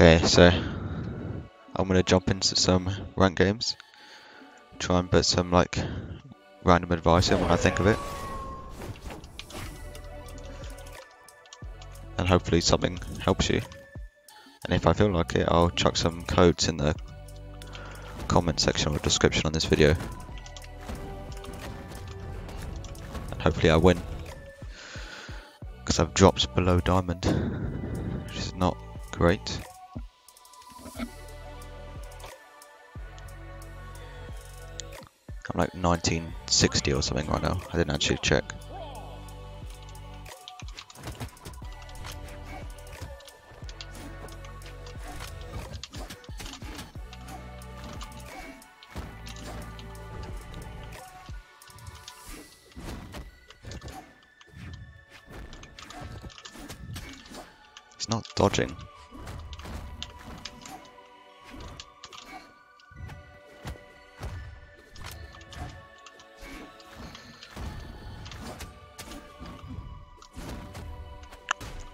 Okay, so I'm gonna jump into some rank games. Try and put some like random advice in when I think of it. And hopefully something helps you. And if I feel like it, I'll chuck some codes in the comment section or description on this video. And hopefully I win. Because I've dropped below diamond, which is not great. I'm like 1960 or something right now. I didn't actually check.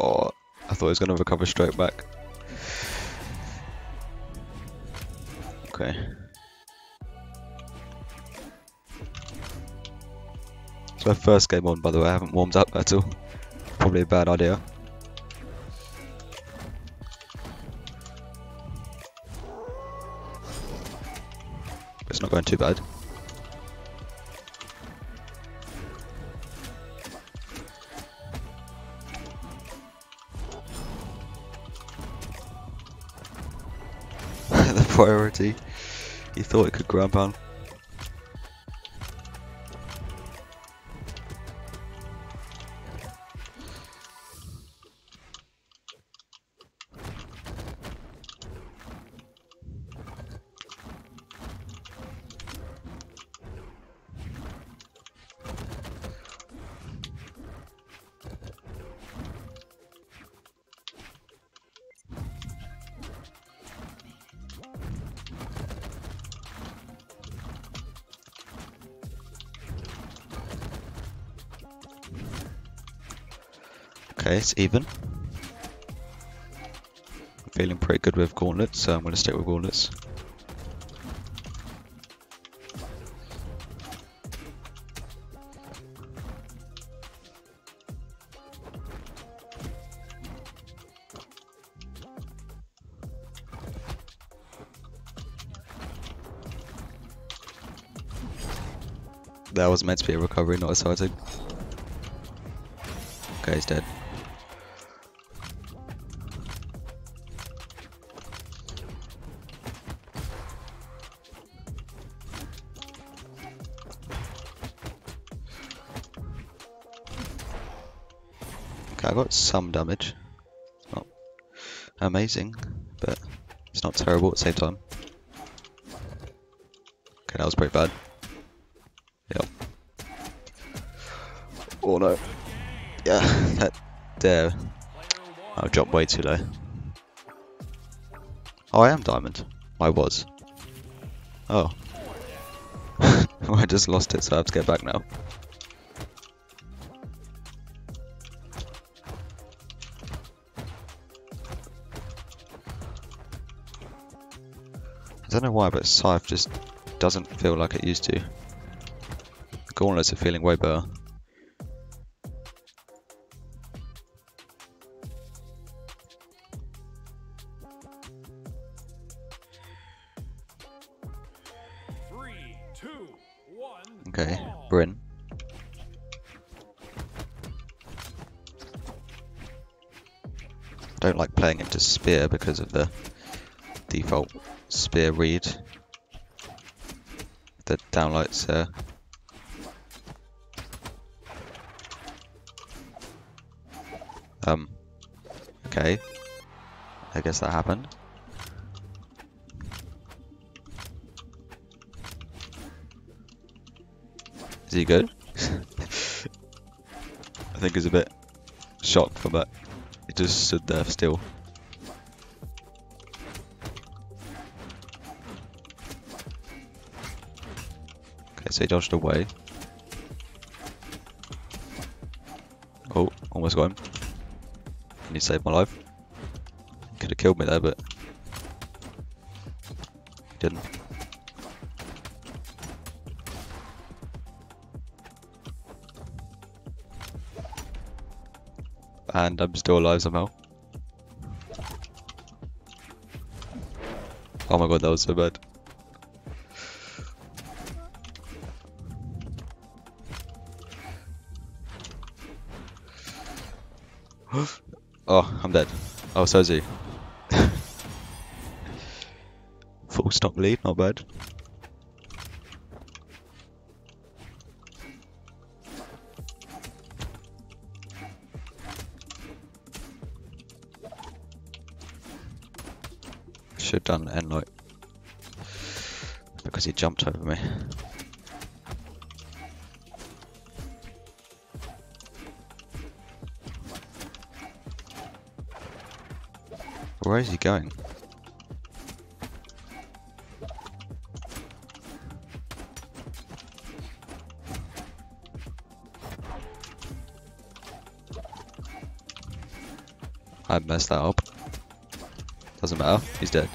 Oh, I thought he was going to recover straight back. Okay. It's my first game on, by the way. I haven't warmed up at all. Probably a bad idea. It's not going too bad. Priority. He thought it could ground pound. Okay, it's even. I'm feeling pretty good with gauntlets, so I'm going to stick with gauntlets. That was meant to be a recovery, not a sighting. Okay, he's dead. Some damage. It's not amazing, but it's not terrible at the same time. Okay, that was pretty bad. Yep. Oh no. Yeah, that there. I dropped way too low. Oh, I am diamond. I was. Oh. I just lost it, so I have to get back now. Don't know why, but Scythe just doesn't feel like it used to. Gauntlets are feeling way better. Okay. Brynn. I don't like playing into spear because of the default spear read. The downlights there. Um, okay. I guess that happened. Is he good? I think he's a bit shocked from that. He just stood there still. So he dodged away. Oh, almost got him. And he saved my life. Could have killed me there, but didn't. And I'm still alive somehow. Oh my god, that was so bad. Oh, I'm dead. Oh, so is he. Full stock lead, not bad. Should have done end light. Because he jumped over me. Where is he going? I messed that up. Doesn't matter, he's dead.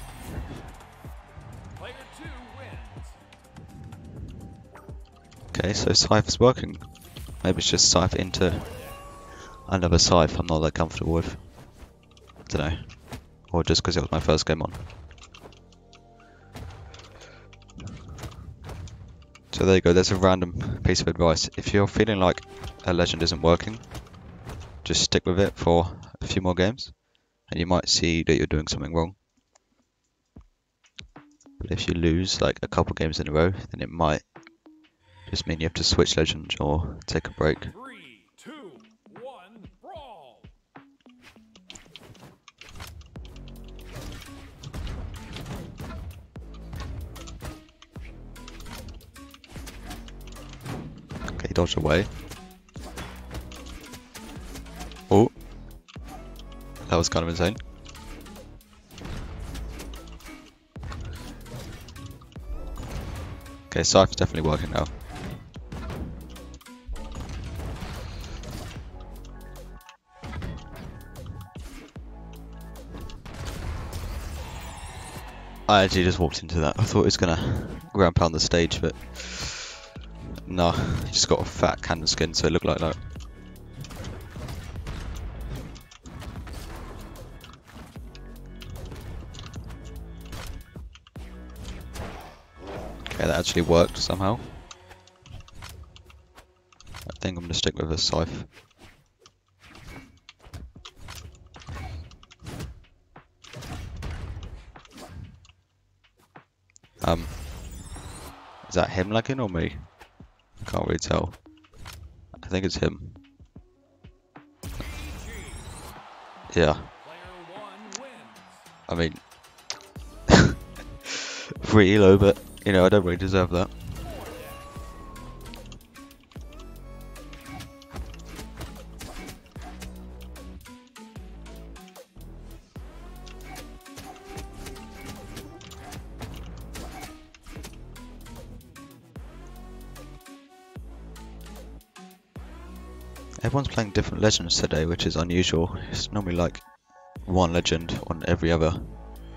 Player two wins. Okay, so Scythe is working. Maybe it's just Scythe into another Scythe I'm not that comfortable with. Dunno. Or just because it was my first game on. So there you go, there's a random piece of advice. If you're feeling like a legend isn't working, just stick with it for a few more games and you might see that you're doing something wrong. But if you lose like a couple games in a row, then it might just mean you have to switch legend or take a break. Okay, he dodged away. Oh. That was kind of insane. Okay, Scythe's definitely working now. I actually just walked into that. I thought it was gonna ground pound the stage, but no, just got a fat cannon skin, so it looked like that. Okay, that actually worked somehow. I think I'm gonna stick with a scythe. Um, is that him lagging or me? Can't really tell. I think it's him. Yeah. I mean, free elo, but you know I don't really deserve that. Everyone's playing different legends today, which is unusual. It's normally like one legend on every other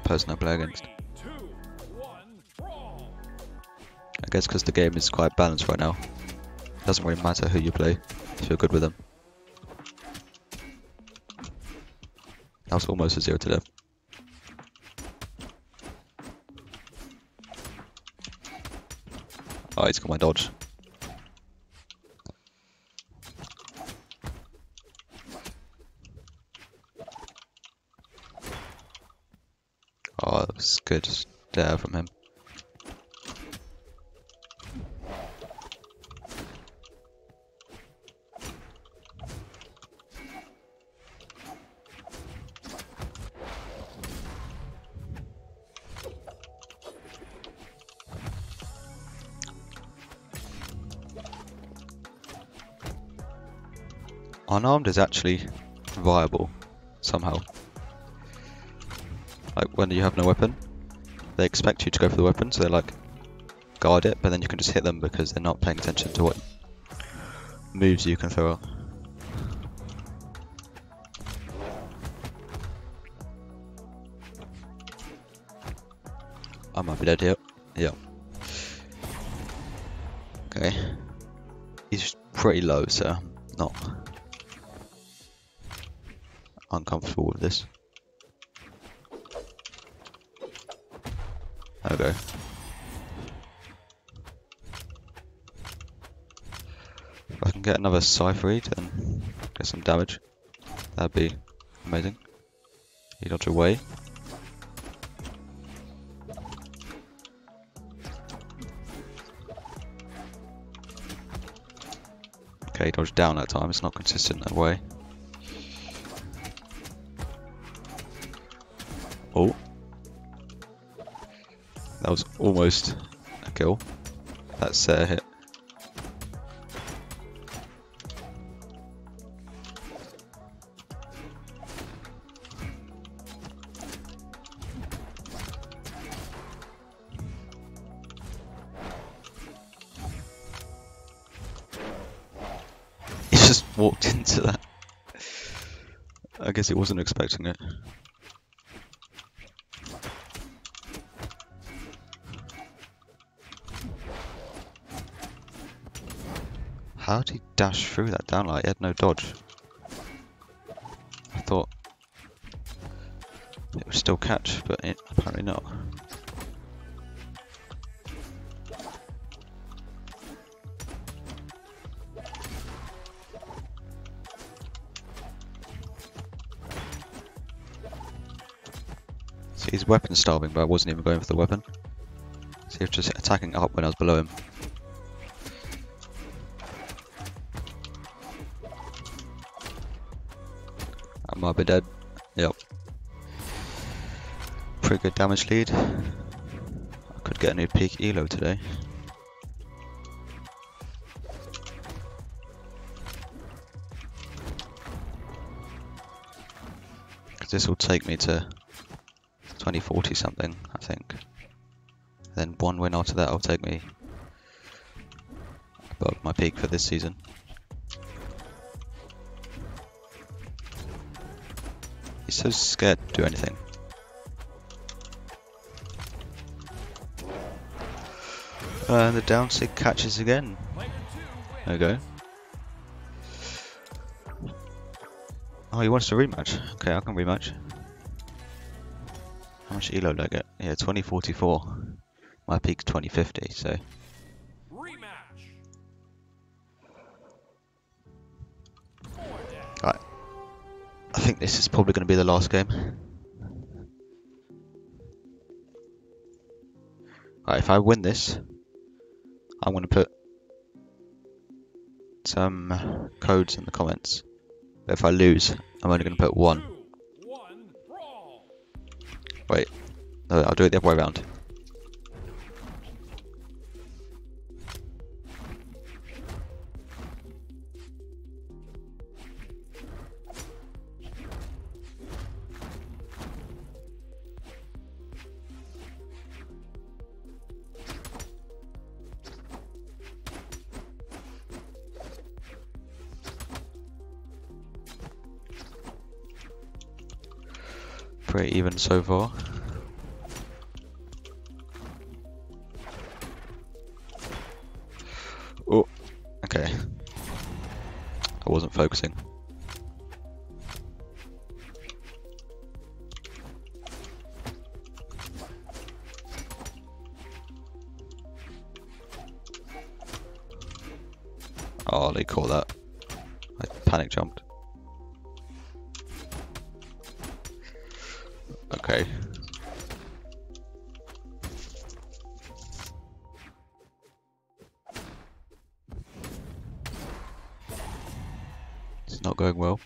person I play against. I guess because the game is quite balanced right now. It doesn't really matter who you play if you're good with them. That was almost a zero to death. Oh, he's got my dodge. Oh, that was good there from him. Unarmed is actually viable somehow. Like when you have no weapon, they expect you to go for the weapon, so they like guard it, but then you can just hit them because they're not paying attention to what moves you can throw out. I might be dead here. Yeah. Okay. He's pretty low, so not uncomfortable with this. Go. If I can get another Cypher Eat and get some damage, that'd be amazing. He dodged away. Okay, dodged down that time, it's not consistent that way. That was almost a kill. That's a hit. He just walked into that. I guess he wasn't expecting it. How did he dash through that downlight? He had no dodge. I thought it would still catch, but it, apparently not. See, he's weapon starving, but I wasn't even going for the weapon. See, he was just attacking up when I was below him. Might be dead. Yep. Pretty good damage lead. I could get a new peak elo today. Because this will take me to 2040 something, I think. Then one win after that will take me above my peak for this season. So scared to do anything. And the down sig catches again. There we go. Oh, he wants to rematch. Okay, I can rematch. How much elo did I get? Yeah, 2044. My peak's 2050, so. I think this is probably going to be the last game. Right, if I win this, I'm going to put some codes in the comments. But if I lose, I'm only going to put one. One. Wait, no, I'll do it the other way around. Pretty even so far. Oh, okay. I wasn't focusing. Okay. It's not going well.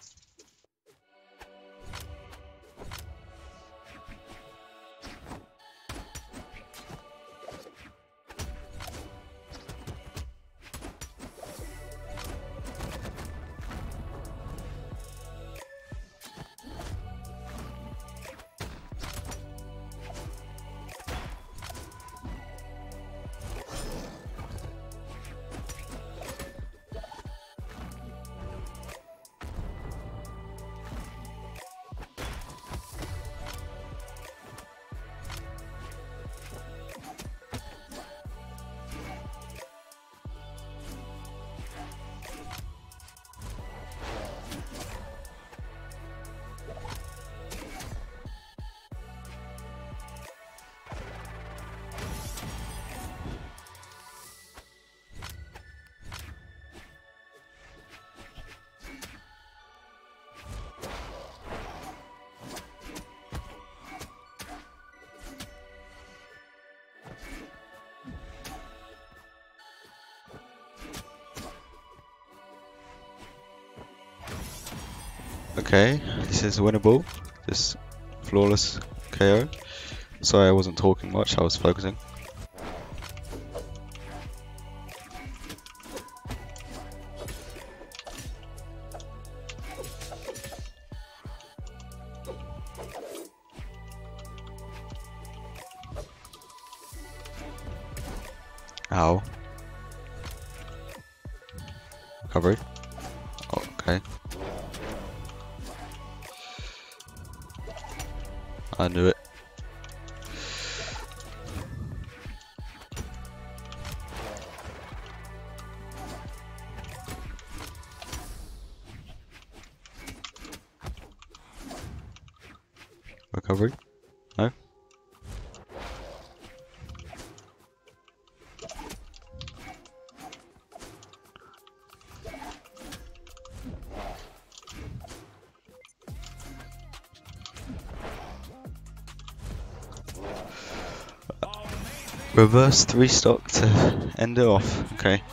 Okay, this is winnable. This flawless KO. Sorry I wasn't talking much, I was focusing. Ow. Recovery. I knew it. Recovery? Reverse three stock to end it off. Okay.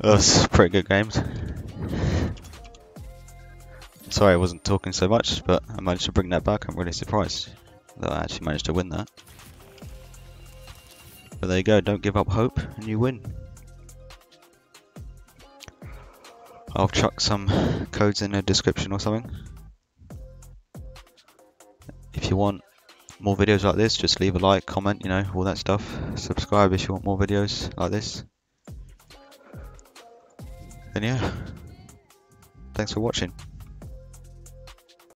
That's pretty good games. Sorry I wasn't talking so much, but I managed to bring that back. I'm really surprised that I actually managed to win that. But there you go, don't give up hope and you win. I'll chuck some codes in the description or something. If you want more videos like this, just leave a like, comment, you know, all that stuff. Subscribe if you want more videos like this. And yeah, thanks for watching.